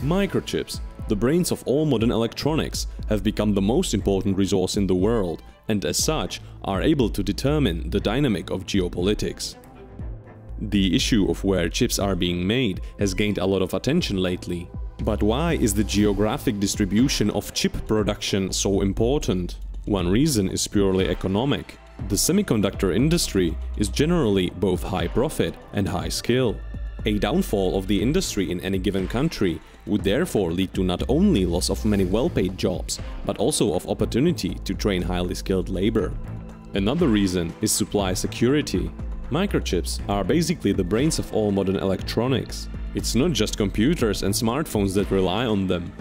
Microchips, the brains of all modern electronics, have become the most important resource in the world and as such are able to determine the dynamic of geopolitics. The issue of where chips are being made has gained a lot of attention lately. But why is the geographic distribution of chip production so important? One reason is purely economic. The semiconductor industry is generally both high profit and high skill. A downfall of the industry in any given country would therefore lead to not only loss of many well-paid jobs, but also of opportunity to train highly skilled labor. Another reason is supply security. Microchips are basically the brains of all modern electronics. It's not just computers and smartphones that rely on them,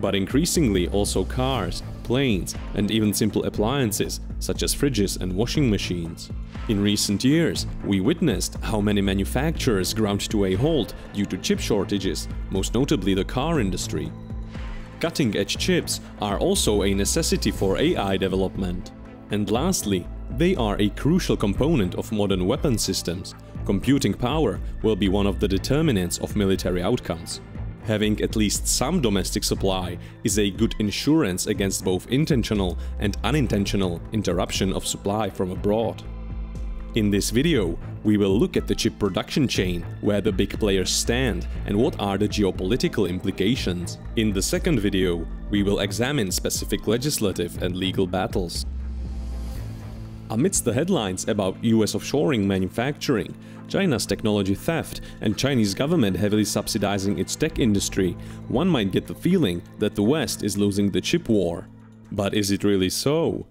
but increasingly also cars, planes and even simple appliances such as fridges and washing machines. In recent years, we witnessed how many manufacturers ground to a halt due to chip shortages, most notably the car industry. Cutting-edge chips are also a necessity for AI development. And lastly, they are a crucial component of modern weapon systems. Computing power will be one of the determinants of military outcomes. Having at least some domestic supply is a good insurance against both intentional and unintentional interruption of supply from abroad. In this video, we will look at the chip production chain, where the big players stand and what are the geopolitical implications. In the second video, we will examine specific legislative and legal battles. Amidst the headlines about US offshoring manufacturing, China's technology theft and Chinese government heavily subsidizing its tech industry, one might get the feeling that the West is losing the chip war. But is it really so?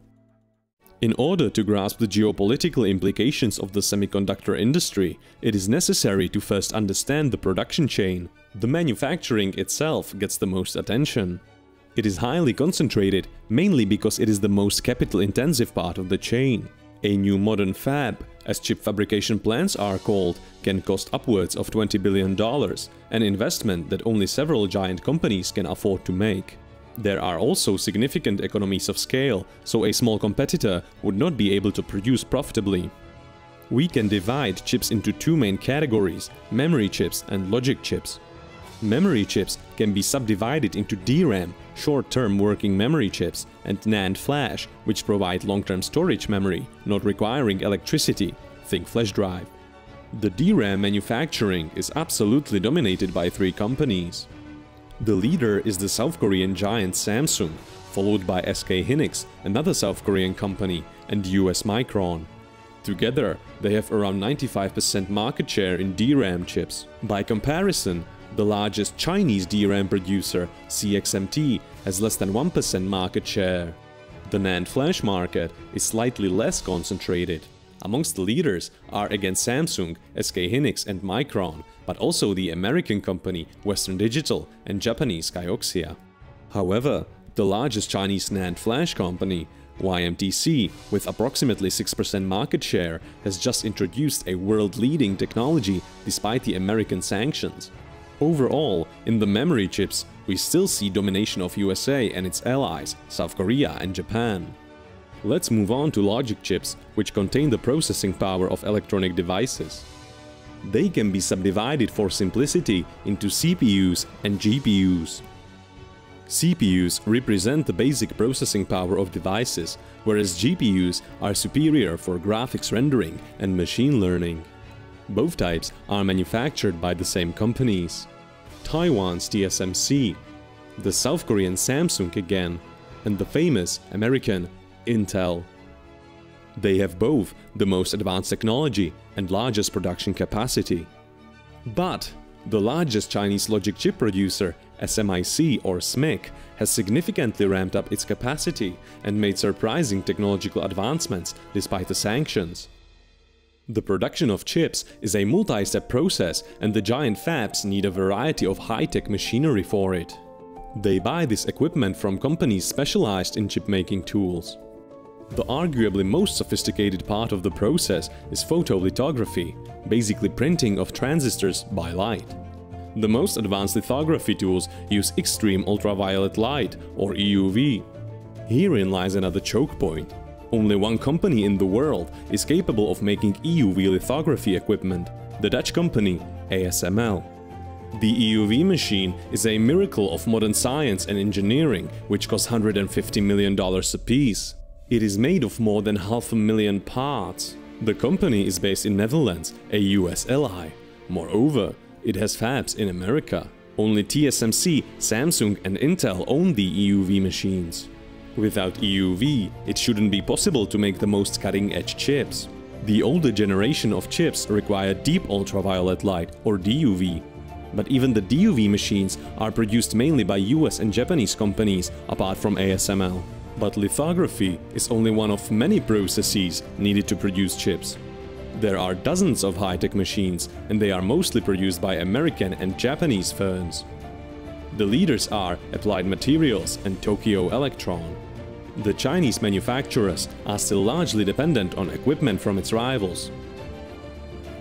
In order to grasp the geopolitical implications of the semiconductor industry, it is necessary to first understand the production chain. The manufacturing itself gets the most attention. It is highly concentrated, mainly because it is the most capital-intensive part of the chain. A new modern fab, as chip fabrication plants are called, can cost upwards of $20 billion, an investment that only several giant companies can afford to make. There are also significant economies of scale, so a small competitor would not be able to produce profitably. We can divide chips into two main categories, memory chips and logic chips. Memory chips can be subdivided into DRAM, short-term working memory chips, and NAND flash, which provide long-term storage memory, not requiring electricity, think flash drive. The DRAM manufacturing is absolutely dominated by three companies. The leader is the South Korean giant Samsung, followed by SK Hynix, another South Korean company, and US Micron. Together, they have around 95% market share in DRAM chips. By comparison, the largest Chinese DRAM producer, CXMT, has less than 1% market share. The NAND flash market is slightly less concentrated. Amongst the leaders are again Samsung, SK Hynix and Micron, but also the American company Western Digital and Japanese Kioxia. However, the largest Chinese NAND flash company, YMTC, with approximately 6% market share, has just introduced a world-leading technology despite the American sanctions. Overall, in the memory chips, we still see domination of USA and its allies, South Korea and Japan. Let's move on to logic chips, which contain the processing power of electronic devices. They can be subdivided for simplicity into CPUs and GPUs. CPUs represent the basic processing power of devices, whereas GPUs are superior for graphics rendering and machine learning. Both types are manufactured by the same companies. Taiwan's TSMC, the South Korean Samsung again, and the famous American Intel. They have both the most advanced technology and largest production capacity. But the largest Chinese logic chip producer, SMIC or SMIC, has significantly ramped up its capacity and made surprising technological advancements despite the sanctions. The production of chips is a multi-step process and the giant fabs need a variety of high-tech machinery for it. They buy this equipment from companies specialized in chip-making tools. The arguably most sophisticated part of the process is photolithography, basically printing of transistors by light. The most advanced lithography tools use extreme ultraviolet light, or EUV. Herein lies another choke point. Only one company in the world is capable of making EUV lithography equipment, the Dutch company ASML. The EUV machine is a miracle of modern science and engineering, which costs $150 million apiece. It is made of more than half a million parts. The company is based in Netherlands, a US ally. Moreover, it has fabs in America. Only TSMC, Samsung and Intel own the EUV machines. Without EUV, it shouldn't be possible to make the most cutting-edge chips. The older generation of chips require deep ultraviolet light or DUV. But even the DUV machines are produced mainly by US and Japanese companies apart from ASML. But lithography is only one of many processes needed to produce chips. There are dozens of high-tech machines and they are mostly produced by American and Japanese firms. The leaders are Applied Materials and Tokyo Electron. The Chinese manufacturers are still largely dependent on equipment from its rivals.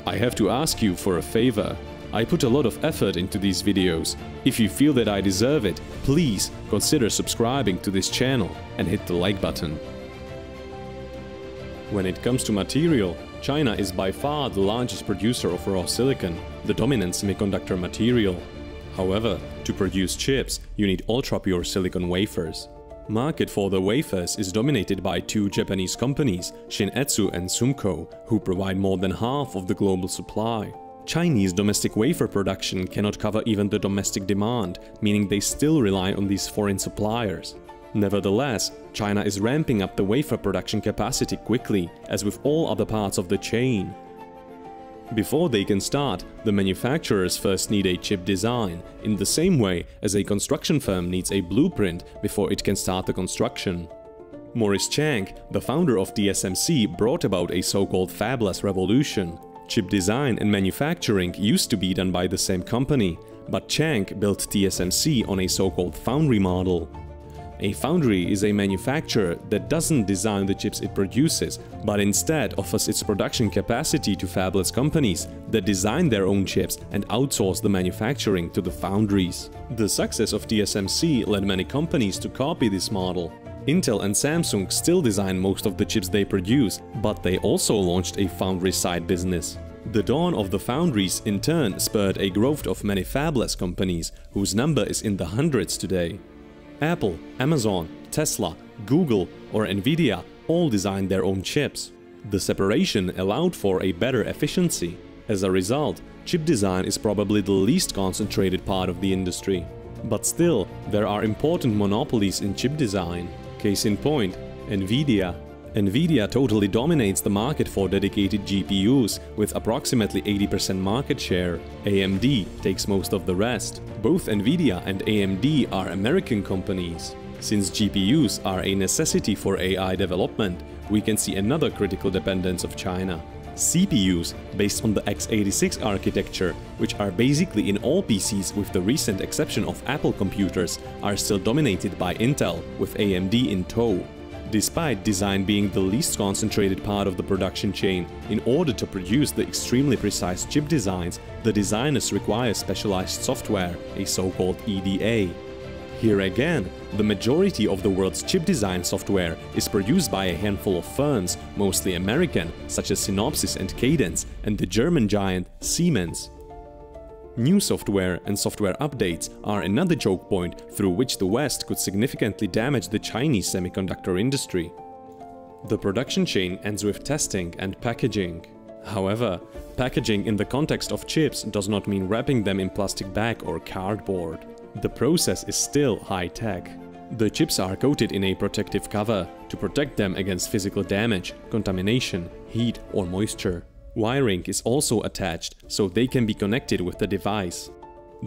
I have to ask you for a favor. I put a lot of effort into these videos. If you feel that I deserve it, please consider subscribing to this channel and hit the like button. When it comes to material, China is by far the largest producer of raw silicon, the dominant semiconductor material. However, to produce chips, you need ultra-pure silicon wafers. Market for the wafers is dominated by two Japanese companies, Shin-Etsu and Sumco, who provide more than half of the global supply. Chinese domestic wafer production cannot cover even the domestic demand, meaning they still rely on these foreign suppliers. Nevertheless, China is ramping up the wafer production capacity quickly, as with all other parts of the chain. Before they can start, the manufacturers first need a chip design, in the same way as a construction firm needs a blueprint before it can start the construction. Morris Chang, the founder of TSMC, brought about a so-called fabless revolution. Chip design and manufacturing used to be done by the same company, but Chang built TSMC on a so-called foundry model. A foundry is a manufacturer that doesn't design the chips it produces, but instead offers its production capacity to fabless companies that design their own chips and outsource the manufacturing to the foundries. The success of TSMC led many companies to copy this model. Intel and Samsung still design most of the chips they produce, but they also launched a foundry side business. The dawn of the foundries in turn spurred a growth of many fabless companies, whose number is in the hundreds today. Apple, Amazon, Tesla, Google or Nvidia all designed their own chips. The separation allowed for a better efficiency. As a result, chip design is probably the least concentrated part of the industry. But still, there are important monopolies in chip design. Case in point, Nvidia. Nvidia totally dominates the market for dedicated GPUs with approximately 80% market share. AMD takes most of the rest. Both Nvidia and AMD are American companies. Since GPUs are a necessity for AI development, we can see another critical dependence of China. CPUs based on the x86 architecture, which are basically in all PCs with the recent exception of Apple computers, are still dominated by Intel, with AMD in tow. Despite design being the least concentrated part of the production chain, in order to produce the extremely precise chip designs, the designers require specialized software, a so-called EDA. Here again, the majority of the world's chip design software is produced by a handful of firms, mostly American, such as Synopsys and Cadence, and the German giant Siemens. New software and software updates are another choke point through which the West could significantly damage the Chinese semiconductor industry. The production chain ends with testing and packaging. However, packaging in the context of chips does not mean wrapping them in plastic bag or cardboard. The process is still high-tech. The chips are coated in a protective cover to protect them against physical damage, contamination, heat or moisture. Wiring is also attached, so they can be connected with the device.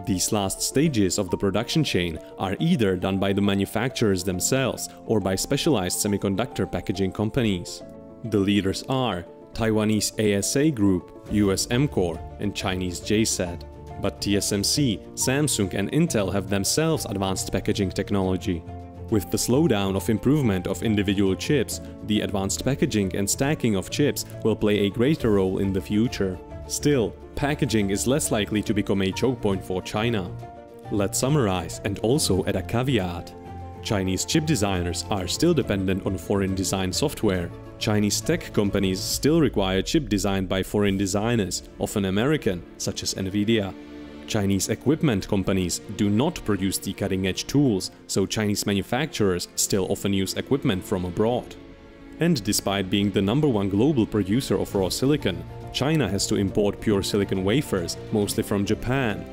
These last stages of the production chain are either done by the manufacturers themselves or by specialized semiconductor packaging companies. The leaders are Taiwanese ASE Group, US Amkor and Chinese JCET. But TSMC, Samsung and Intel have themselves advanced packaging technology. With the slowdown of improvement of individual chips, the advanced packaging and stacking of chips will play a greater role in the future. Still, packaging is less likely to become a choke point for China. Let's summarize and also add a caveat. Chinese chip designers are still dependent on foreign design software. Chinese tech companies still require chip designed by foreign designers, often American, such as Nvidia. Chinese equipment companies do not produce the cutting-edge tools, so Chinese manufacturers still often use equipment from abroad. And despite being the number one global producer of raw silicon, China has to import pure silicon wafers, mostly from Japan.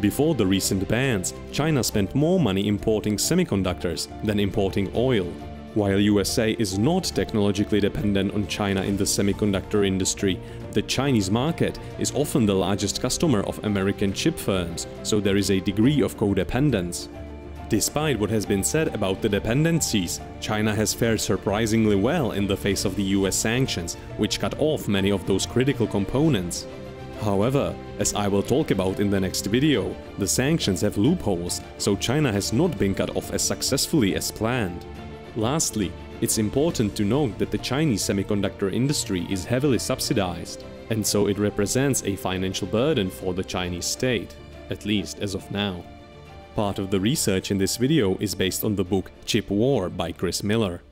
Before the recent bans, China spent more money importing semiconductors than importing oil. While USA is not technologically dependent on China in the semiconductor industry, the Chinese market is often the largest customer of American chip firms, so there is a degree of codependence. Despite what has been said about the dependencies, China has fared surprisingly well in the face of the US sanctions, which cut off many of those critical components. However, as I will talk about in the next video, the sanctions have loopholes, so China has not been cut off as successfully as planned. Lastly, it's important to note that the Chinese semiconductor industry is heavily subsidized, and so it represents a financial burden for the Chinese state, at least as of now. Part of the research in this video is based on the book Chip War by Chris Miller.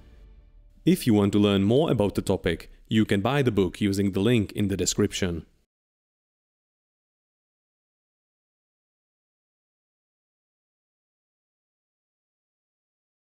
If you want to learn more about the topic, you can buy the book using the link in the description.